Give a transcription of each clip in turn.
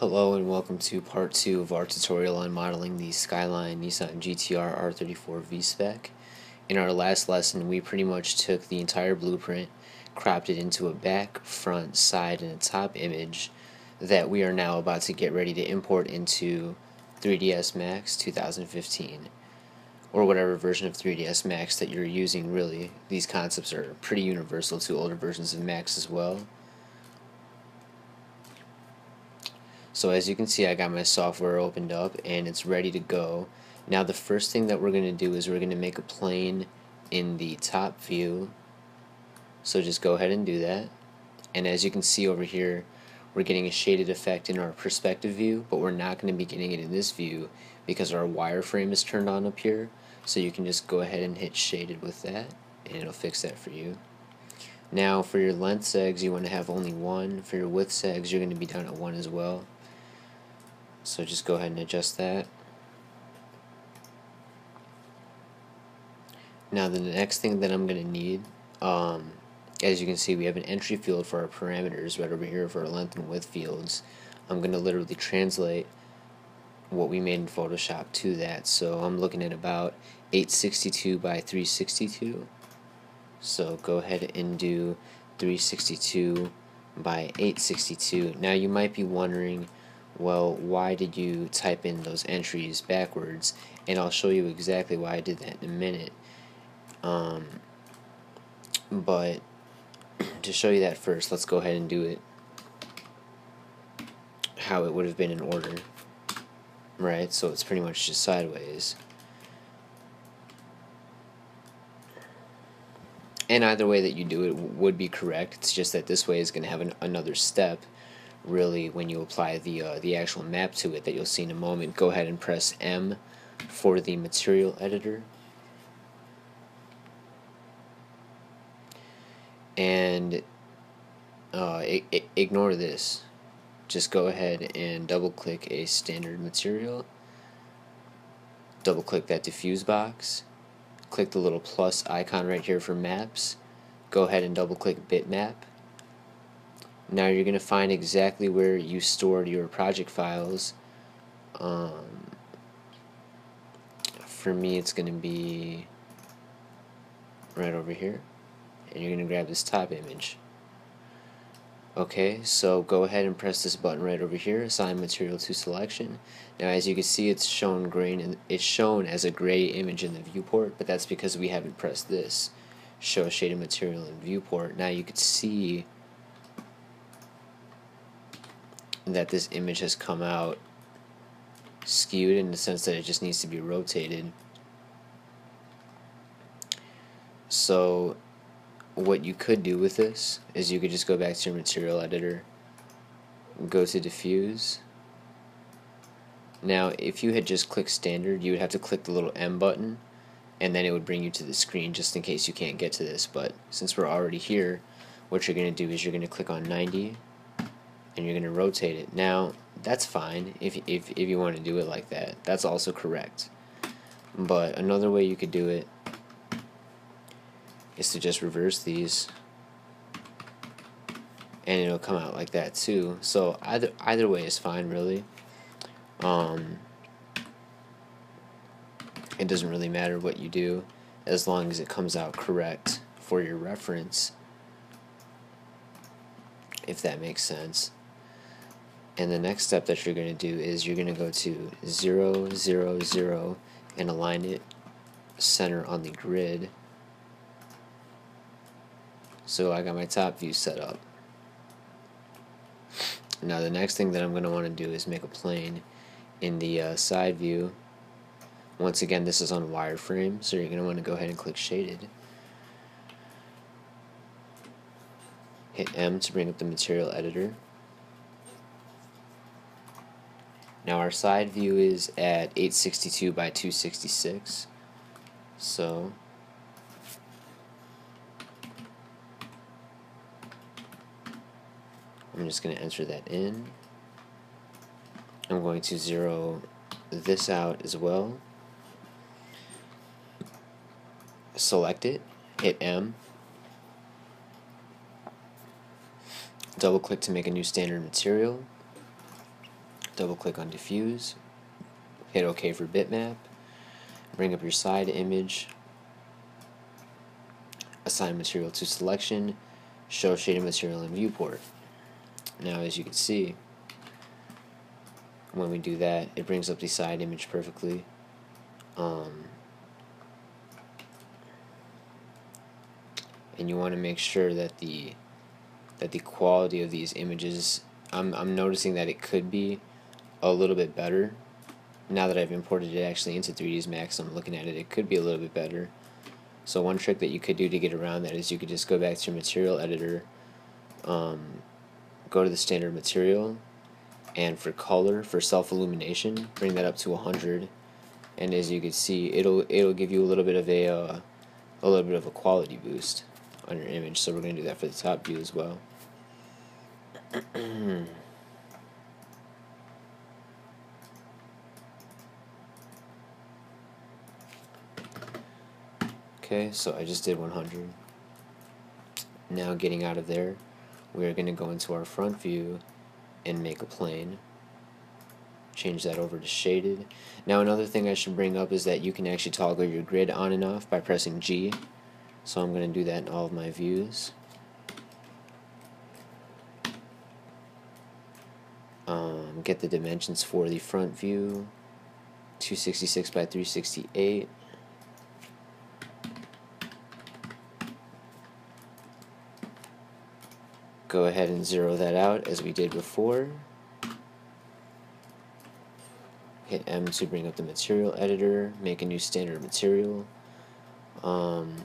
Hello and welcome to part 2 of our tutorial on modeling the Skyline Nissan GTR R34 V-Spec. In our last lesson we pretty much took the entire blueprint, cropped it into a back, front, side, and a top image that we are now about to get ready to import into 3ds Max 2015 or whatever version of 3ds Max that you're using really. These concepts are pretty universal to older versions of Max as well. So as you can see I got my software opened up and it's ready to go. Now the first thing that we're going to do is we're going to make a plane in the top view. So just go ahead and do that. And as you can see over here we're getting a shaded effect in our perspective view but we're not going to be getting it in this view because our wireframe is turned on up here so you can just go ahead and hit shaded with that and it'll fix that for you. Now for your length segs you want to have only one. For your width segs you're going to be down at one as well. So just go ahead and adjust that. Now the next thing that I'm going to need, um, as you can see we have an entry field for our parameters right over here for our length and width fields. I'm going to literally translate what we made in Photoshop to that. So I'm looking at about 862 by 362. So go ahead and do 362 by 862. Now you might be wondering well, why did you type in those entries backwards? And I'll show you exactly why I did that in a minute. Um, but to show you that first, let's go ahead and do it how it would have been in order. Right, so it's pretty much just sideways. And either way that you do it would be correct. It's just that this way is going to have an, another step really when you apply the uh, the actual map to it that you'll see in a moment go ahead and press M for the material editor. And uh, ignore this. Just go ahead and double click a standard material. Double click that diffuse box. Click the little plus icon right here for maps. Go ahead and double click bitmap now you're going to find exactly where you stored your project files. Um, for me it's going to be right over here and you're going to grab this top image. Okay, so go ahead and press this button right over here, assign material to selection. Now as you can see it's shown green and it's shown as a gray image in the viewport, but that's because we haven't pressed this show shaded material in viewport. Now you could see that this image has come out skewed in the sense that it just needs to be rotated. So what you could do with this is you could just go back to your material editor, go to diffuse. Now if you had just clicked standard you would have to click the little M button and then it would bring you to the screen just in case you can't get to this but since we're already here what you're going to do is you're going to click on 90 and you're going to rotate it. Now, that's fine if, if, if you want to do it like that. That's also correct. But another way you could do it is to just reverse these and it'll come out like that too. So either either way is fine really. Um, it doesn't really matter what you do as long as it comes out correct for your reference if that makes sense and the next step that you're going to do is you're going to go to 0, 0, 0 and align it center on the grid. So I got my top view set up. Now the next thing that I'm going to want to do is make a plane in the uh, side view. Once again this is on wireframe so you're going to want to go ahead and click shaded. Hit M to bring up the material editor Now our side view is at 862 by 266. So I'm just going to enter that in. I'm going to zero this out as well. Select it, hit M, double click to make a new standard material double click on diffuse, hit OK for bitmap, bring up your side image, assign material to selection, show shaded material in viewport. Now as you can see, when we do that, it brings up the side image perfectly. Um, and you want to make sure that the that the quality of these images I'm, I'm noticing that it could be a little bit better. Now that I've imported it actually into 3ds Max I'm looking at it it could be a little bit better. So one trick that you could do to get around that is you could just go back to your material editor um, go to the standard material and for color for self illumination bring that up to 100 and as you can see it'll it'll give you a little bit of a uh, a little bit of a quality boost on your image. So we're going to do that for the top view as well okay so I just did 100 now getting out of there we are going to go into our front view and make a plane. Change that over to shaded. Now another thing I should bring up is that you can actually toggle your grid on and off by pressing G. So I'm going to do that in all of my views. Um, get the dimensions for the front view. 266 by 368 go ahead and zero that out as we did before. Hit M to bring up the material editor make a new standard material. Um,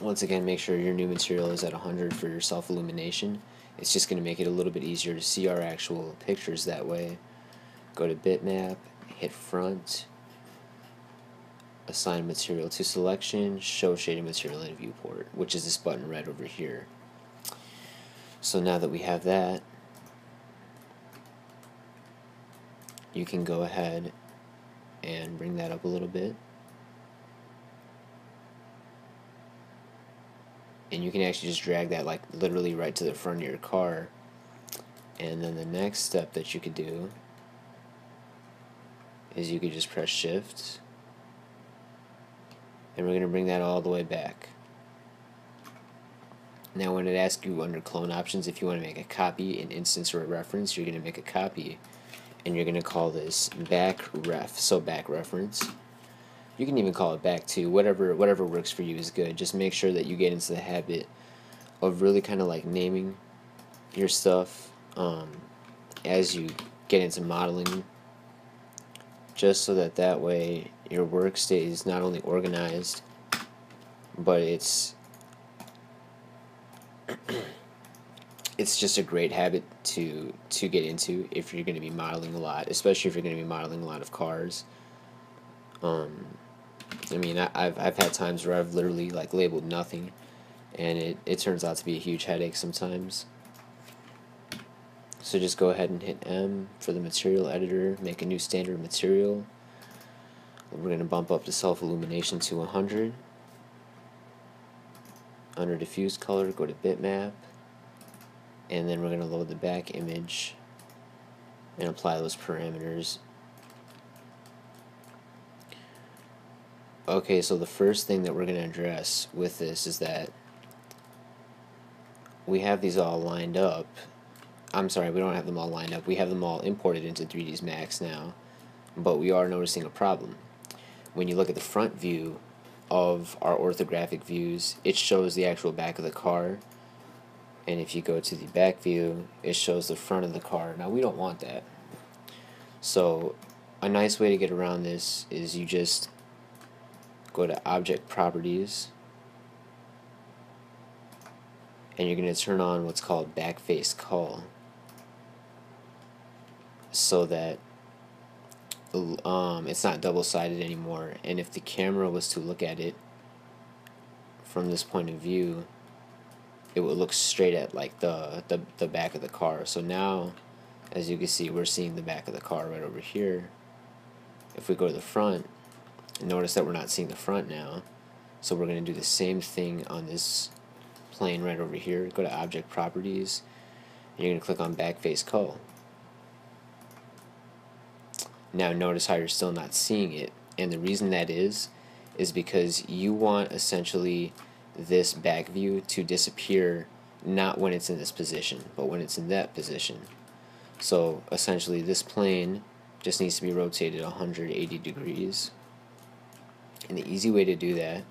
once again make sure your new material is at 100 for your self illumination it's just going to make it a little bit easier to see our actual pictures that way. Go to bitmap, hit front, assign material to selection, show shaded material in viewport, which is this button right over here. So now that we have that, you can go ahead and bring that up a little bit. and you can actually just drag that like literally right to the front of your car and then the next step that you could do is you could just press shift and we're going to bring that all the way back now when it asks you under clone options if you want to make a copy an instance or a reference you're going to make a copy and you're going to call this back ref so back reference you can even call it back too. Whatever whatever works for you is good. Just make sure that you get into the habit of really kind of like naming your stuff um, as you get into modeling just so that that way your work stays not only organized but it's it's just a great habit to to get into if you're going to be modeling a lot especially if you're going to be modeling a lot of cars um, I mean, I, have I've had times where I've literally like labeled nothing, and it, it turns out to be a huge headache sometimes. So just go ahead and hit M for the material editor, make a new standard material. We're going to bump up the self-illumination to 100. Under diffuse color, go to bitmap, and then we're going to load the back image and apply those parameters Okay, so the first thing that we're going to address with this is that we have these all lined up. I'm sorry, we don't have them all lined up. We have them all imported into 3ds Max now, but we are noticing a problem. When you look at the front view of our orthographic views, it shows the actual back of the car, and if you go to the back view, it shows the front of the car. Now, we don't want that. So, a nice way to get around this is you just go to object properties and you're going to turn on what's called backface cull so that um, it's not double-sided anymore. And if the camera was to look at it from this point of view it would look straight at like the, the, the back of the car. So now as you can see we're seeing the back of the car right over here. If we go to the front and notice that we're not seeing the front now. So we're going to do the same thing on this plane right over here. Go to object properties and you're going to click on back face cull Now notice how you're still not seeing it. And the reason that is, is because you want essentially this back view to disappear not when it's in this position, but when it's in that position. So essentially this plane just needs to be rotated 180 degrees. And the easy way to do that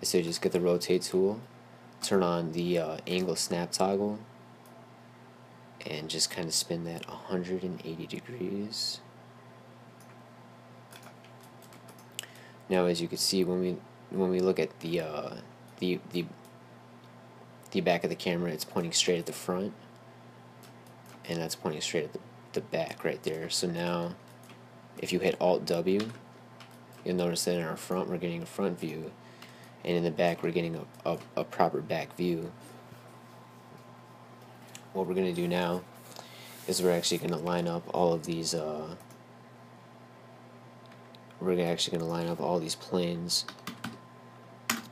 is to just get the rotate tool, turn on the uh, angle snap toggle, and just kind of spin that 180 degrees. Now as you can see when we when we look at the uh, the the the back of the camera it's pointing straight at the front. And that's pointing straight at the, the back right there. So now if you hit alt W you'll notice that in our front we're getting a front view. And in the back we're getting a, a, a proper back view. What we're going to do now is we're actually going to line up all of these uh, we're actually going to line up all these planes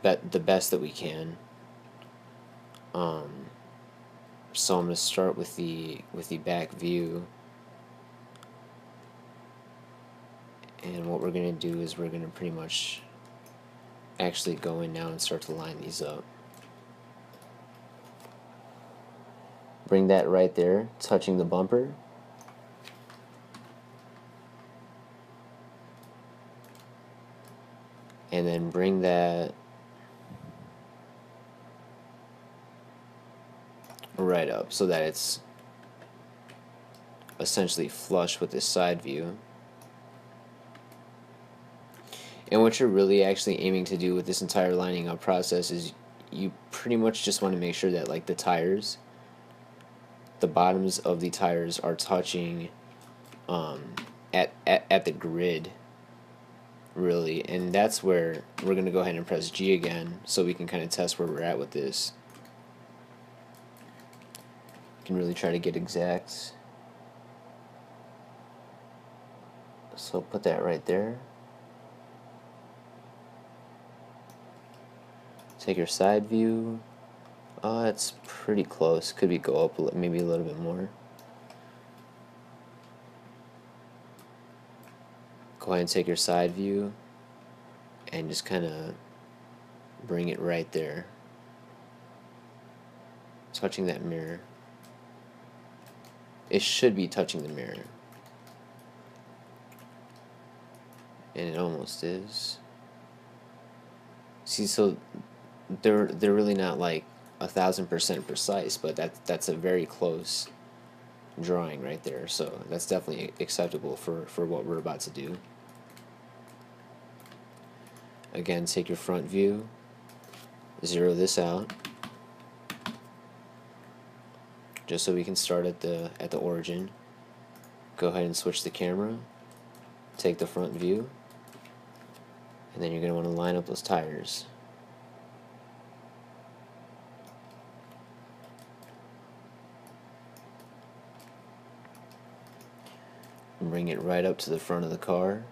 bet the best that we can. Um, so I'm going to start with the with the back view. And what we're going to do is we're going to pretty much actually go in now and start to line these up. Bring that right there touching the bumper and then bring that right up so that it's essentially flush with this side view. And what you're really actually aiming to do with this entire lining up process is you pretty much just want to make sure that like the tires, the bottoms of the tires are touching um, at, at, at the grid really and that's where we're going to go ahead and press G again so we can kind of test where we're at with this can really try to get exact. So put that right there. Take your side view. Oh, it's pretty close. Could be go up maybe a little bit more. Go ahead and take your side view and just kind of bring it right there. Touching that mirror it should be touching the mirror. And it almost is. See, so they're they're really not like a thousand percent precise, but that that's a very close drawing right there. So that's definitely acceptable for for what we're about to do. Again, take your front view, zero this out. Just so we can start at the at the origin. Go ahead and switch the camera. Take the front view. And then you're going to want to line up those tires. Bring it right up to the front of the car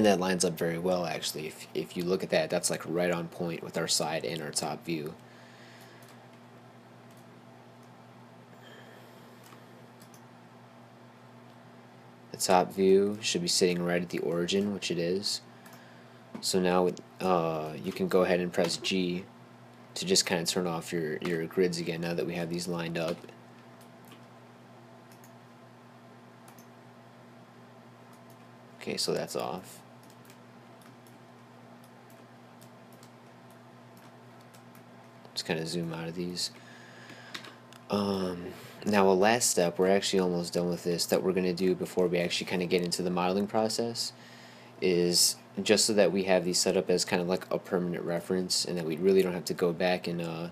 and that lines up very well actually. If, if you look at that that's like right on point with our side and our top view. The top view should be sitting right at the origin which it is. So now uh, you can go ahead and press G to just kind of turn off your, your grids again now that we have these lined up. Okay, so that's off. Just kind of zoom out of these. Um, now a last step, we're actually almost done with this, that we're going to do before we actually kind of get into the modeling process is just so that we have these set up as kind of like a permanent reference and that we really don't have to go back and uh,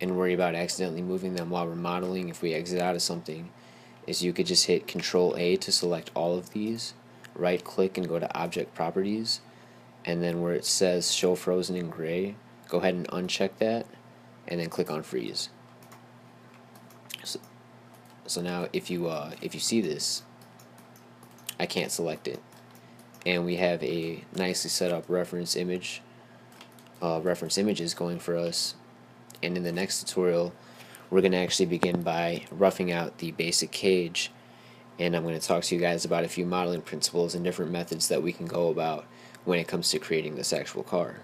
and worry about accidentally moving them while we're modeling if we exit out of something is you could just hit control A to select all of these right click and go to object properties and then where it says show frozen in gray go ahead and uncheck that and then click on freeze so, so now if you uh, if you see this I can't select it and we have a nicely set up reference image uh, reference images going for us. And in the next tutorial, we're going to actually begin by roughing out the basic cage. And I'm going to talk to you guys about a few modeling principles and different methods that we can go about when it comes to creating this actual car.